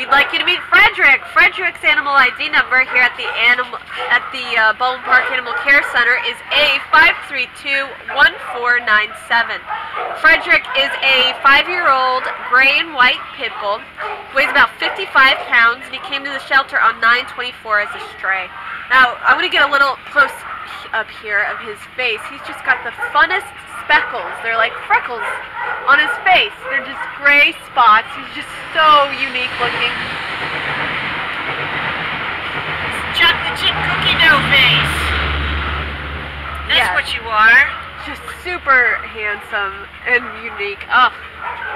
We'd like you to meet Frederick. Frederick's animal ID number here at the animal at the uh, Park Animal Care Center is A5321497. Frederick is a five-year-old gray and white pit bull, weighs about 55 pounds, and he came to the shelter on 924 as a stray. Now, I'm going to get a little close up here of his face. He's just got the funnest speckles. They're like freckles on his face. They're just gray spots. He's just so unique looking. Chocolate chip cookie dough face. That's Yes. what you are. Just super handsome and unique. Oh,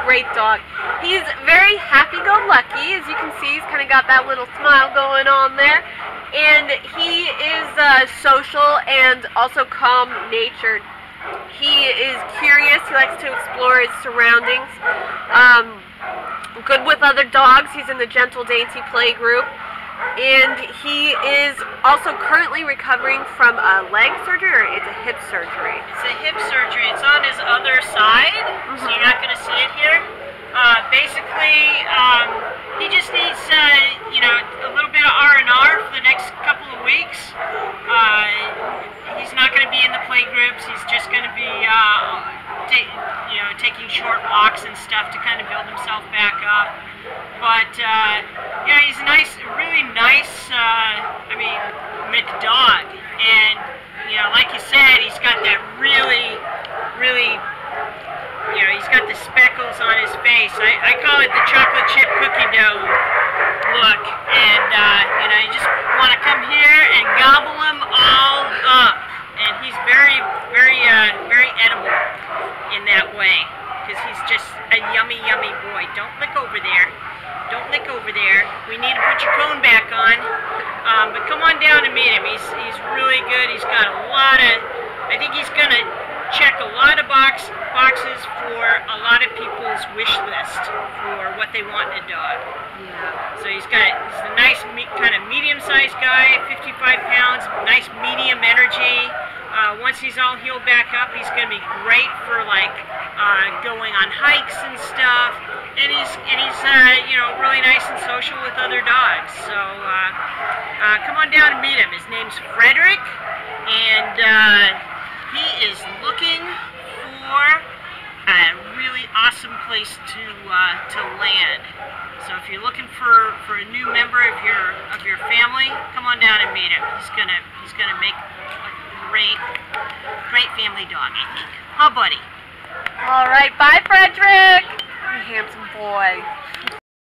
great dog. He's very happy-go-lucky. As you can see, he's kind of got that little smile going on there. And he is uh, social and also calm-natured. He is curious. He likes to explore his surroundings. Um, good with other dogs. He's in the Gentle Dainty play group. And he is also currently recovering from a leg surgery or it's a hip surgery. It's a hip surgery. It's on his other side, so you're not going to see it here. Uh, basically, um, he just needs, uh, you know, a little bit of R and R for the next couple of weeks. Uh, he's not going to be in the He's just going to be, uh, you know, taking short walks and stuff to kind of build himself back up. But uh, yeah, he's a nice, really nice. Uh, I mean, McDog, and you know, like you said, he's got that really, really you know, he's got the speckles on his face. I, I call it the chocolate chip cookie dough look. And, uh, you know, you just want to come here and gobble him all up. And he's very, very, uh, very edible in that way. Because he's just a yummy, yummy boy. Don't lick over there. Don't lick over there. We need to put your cone back on. Um, but come on down and meet him. He's, he's really good. He's got a lot of, I think he's going to check a lot of box boxes for a lot of people's wish list for what they want in a dog. Yeah. So he's got he's a nice me, kind of medium-sized guy, 55 pounds, nice medium energy. Uh, once he's all healed back up, he's going to be great for like uh, going on hikes and stuff. And he's and he's uh, you know really nice and social with other dogs. So uh, uh, come on down and meet him. His name's Frederick, and uh, he is looking for a really awesome place to uh, to land. So if you're looking for, for a new member of your of your family, come on down and meet him. He's gonna he's gonna make a great great family dog, I think. Huh, buddy? All right. Bye, Frederick. You handsome boy.